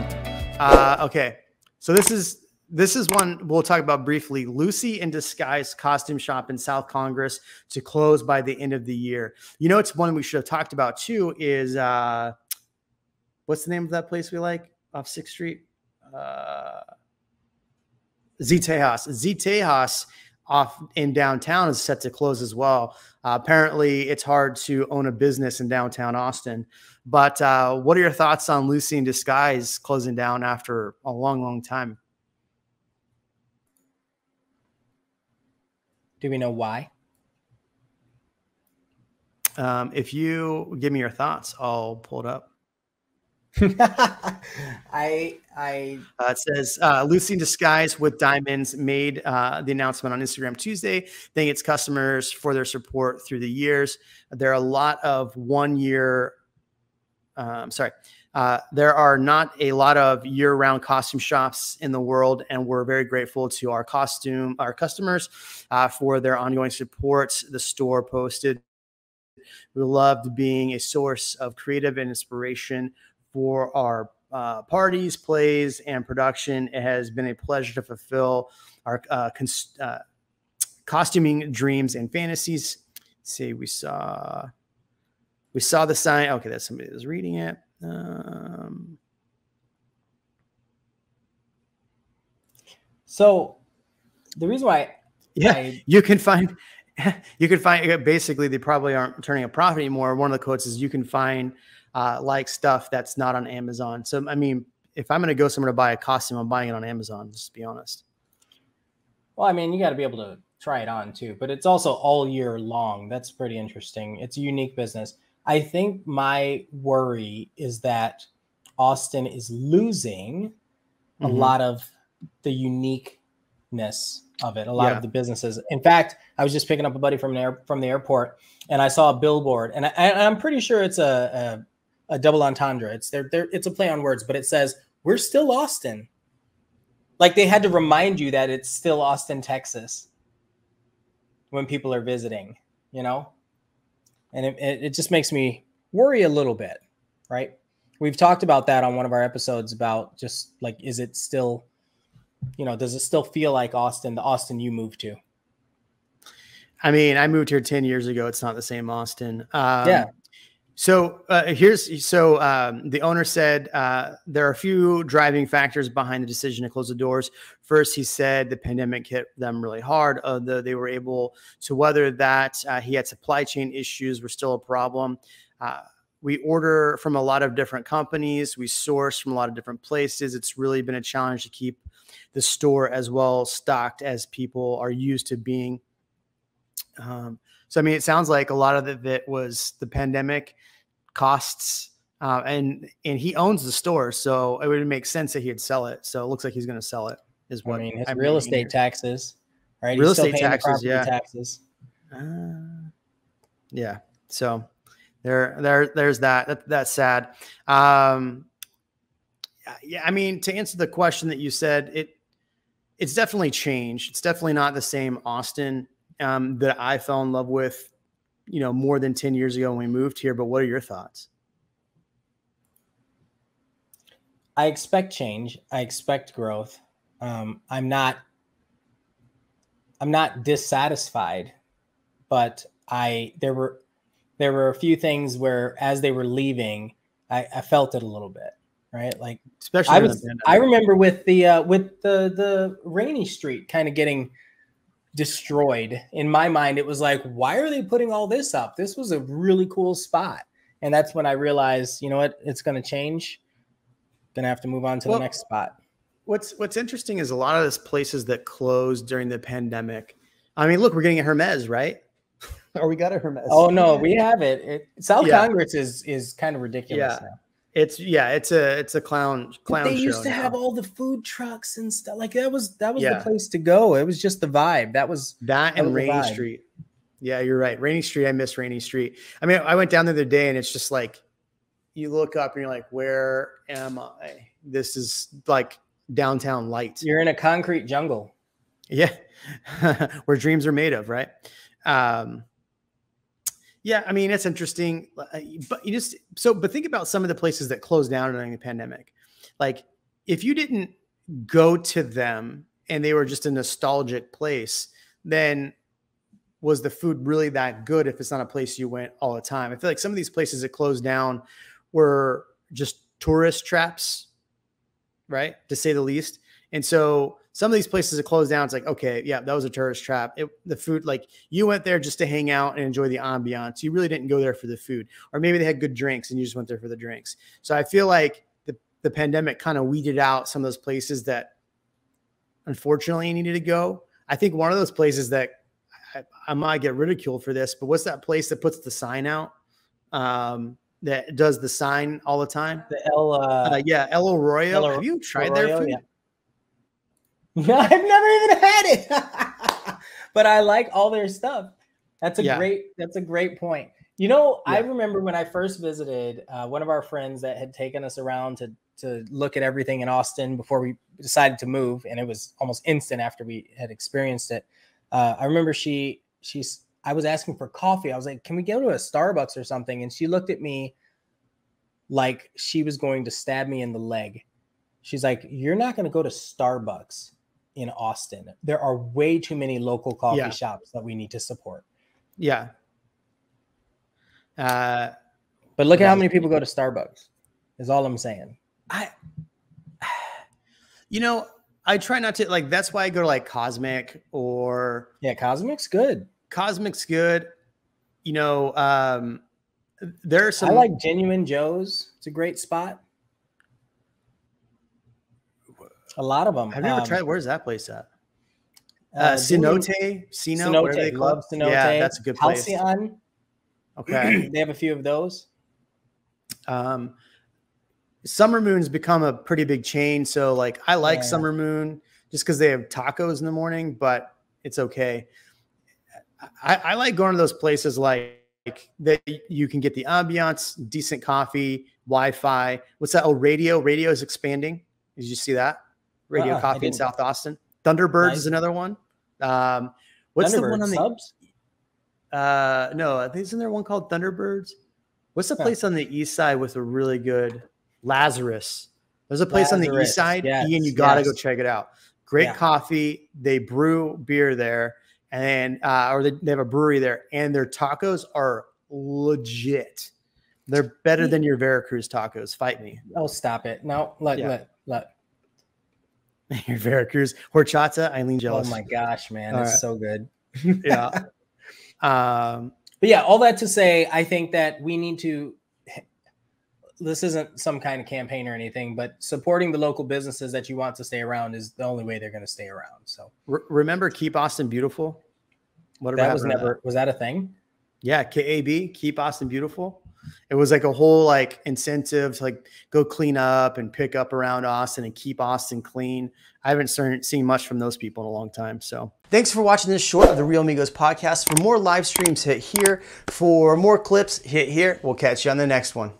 one. Uh, okay, so this is this is one we'll talk about briefly. Lucy in Disguise costume shop in South Congress to close by the end of the year. You know, it's one we should have talked about too. Is uh, what's the name of that place we like off Sixth Street? Uh, Z Tejas. Z Tejas off in downtown is set to close as well. Uh, apparently, it's hard to own a business in downtown Austin. But uh, what are your thoughts on Lucy in Disguise closing down after a long, long time? Do we know why? Um, if you give me your thoughts, I'll pull it up. I I uh, it says uh, Lucy in Disguise with Diamonds made uh, the announcement on Instagram Tuesday, thanking its customers for their support through the years. There are a lot of one year. Um, sorry, uh, there are not a lot of year-round costume shops in the world, and we're very grateful to our costume our customers uh, for their ongoing support. The store posted. We loved being a source of creative and inspiration for our uh, parties, plays, and production. It has been a pleasure to fulfill our uh, uh, costuming dreams and fantasies. Let's see, we saw we saw the sign. Okay, that's somebody was reading it. Um, so the reason why yeah, I, you can find you can find basically they probably aren't turning a profit anymore. One of the quotes is you can find uh, like stuff that's not on Amazon. So, I mean, if I'm going to go somewhere to buy a costume, I'm buying it on Amazon, just to be honest. Well, I mean, you got to be able to try it on too, but it's also all year long. That's pretty interesting. It's a unique business. I think my worry is that Austin is losing mm-hmm. a lot of the uniqueness of it, a lot yeah. of the businesses. In fact, I was just picking up a buddy from there from the airport and I saw a billboard and I, am pretty sure it's a, a a double entendre. It's there. It's a play on words, but it says we're still Austin. Like they had to remind you that it's still Austin, Texas, when people are visiting. You know, and it, it, it just makes me worry a little bit, right? We've talked about that on one of our episodes about just like, is it still, you know, does it still feel like Austin, the Austin you moved to? I mean, I moved here 10 years ago. It's not the same Austin. Um, yeah. So uh, here's so um, the owner said uh, there are a few driving factors behind the decision to close the doors. First, he said the pandemic hit them really hard. Although they were able to weather that, uh, he had supply chain issues were still a problem. Uh, we order from a lot of different companies. We source from a lot of different places. It's really been a challenge to keep the store as well stocked as people are used to being. Um, so I mean, it sounds like a lot of it was the pandemic costs, uh, and and he owns the store, so it would make sense that he'd sell it. So it looks like he's going to sell it. Is what I mean. His I'm real estate here. taxes, right? Real estate taxes, yeah. Taxes. Uh, yeah. So there, there, there's that. that that's sad. Um, yeah, I mean, to answer the question that you said, it it's definitely changed. It's definitely not the same Austin um, that I fell in love with, you know, more than 10 years ago when we moved here. But what are your thoughts? I expect change. I expect growth. Um, I'm not I'm not dissatisfied, but I there were there were a few things where as they were leaving, I, I felt it a little bit, right? Like especially I was I remember with the uh, with the the rainy street kind of getting destroyed. In my mind, it was like, why are they putting all this up? This was a really cool spot. And that's when I realized, you know what, it's going to change. Gonna have to move on to well, the next spot. What's What's interesting is a lot of those places that closed during the pandemic. I mean, look, we're getting a Hermes, right? or we got a Hermes. Oh no, we have it. it South yeah. Congress is is kind of ridiculous yeah. now. It's yeah, it's a it's a clown clown. But they used to now. have all the food trucks and stuff. Like that was that was yeah. the place to go. It was just the vibe. That was that, that and Rainy Street. Yeah, you're right. Rainy Street. I miss Rainy Street. I mean, I went down the other day and it's just like you look up and you're like, where am I? This is like downtown light. You're in a concrete jungle. Yeah. Where dreams are made of, right? Um, yeah, I mean it's interesting, uh, but you just so but think about some of the places that closed down during the pandemic. like if you didn't go to them and they were just a nostalgic place, then was the food really that good if it's not a place you went all the time? I feel like some of these places that closed down were just tourist traps, right? To say the least. And so some of these places that closed down, it's like, okay, yeah, that was a tourist trap. It, the food, like you went there just to hang out and enjoy the ambiance. You really didn't go there for the food, or maybe they had good drinks and you just went there for the drinks. So I feel like the, the pandemic kind of weeded out some of those places that unfortunately needed to go. I think one of those places that I, I might get ridiculed for this, but what's that place that puts the sign out? Um, that does the sign all the time. The El, uh, uh, yeah, El Arroyo. El, Have you tried Arroyo, their food? Yeah. I've never even had it, but I like all their stuff. That's a yeah. great. That's a great point. You know, yeah. I remember when I first visited uh, one of our friends that had taken us around to to look at everything in Austin before we decided to move, and it was almost instant after we had experienced it. Uh, I remember she she's I was asking for coffee. I was like, "Can we go to a Starbucks or something?" And she looked at me like she was going to stab me in the leg. She's like, "You're not going to go to Starbucks in Austin. There are way too many local coffee yeah. shops that we need to support. Yeah. Uh, but look at how many people go to Starbucks. Is all I'm saying. I, you know, I try not to like. That's why I go to like Cosmic or yeah, Cosmic's good. Cosmic's good. You know, um, there are some. I like Genuine Joe's. It's a great spot. A lot of them. Have you ever um, tried? Where's that place at? Uh, uh Cenote, Cino, Cenote, they love Cenote. Yeah, that's a good place. Halcyon. Okay, they have a few of those. Um, Summer Moon's become a pretty big chain, so like I like yeah. Summer Moon just because they have tacos in the morning, but it's okay. I, I like going to those places like that you can get the ambiance, decent coffee, Wi-Fi. What's that? Oh, radio. Radio is expanding. Did you see that? Radio uh Coffee in South Austin. Thunderbirds nice. is another one. Um, what's the one on the subs? Uh, no, I think isn't there one called Thunderbirds? What's the place on the east side with a really good Lazarus? There's a place Lazarus. on the east side, yes. Ian. You got to yes. go check it out. Great yeah. coffee. They brew beer there, and uh, or they, they have a brewery there, and their tacos are legit. They're better than your Veracruz tacos. Fight me. Oh, stop it! No, let yeah. let let Your Veracruz horchata, Eileen jealous. Oh my gosh, man, all it's right. so good. yeah. Um, but yeah, all that to say, I think that we need to. This isn't some kind of campaign or anything, but supporting the local businesses that you want to stay around is the only way they're going to stay around. So Re- remember, keep Austin beautiful. Whatever that was never that? was that a thing? Yeah, KAB, keep Austin beautiful it was like a whole like incentive to like go clean up and pick up around Austin and keep Austin clean. I haven't seen much from those people in a long time. So thanks for watching this short of the Real Amigos podcast. For more live streams, hit here. For more clips, hit here. We'll catch you on the next one.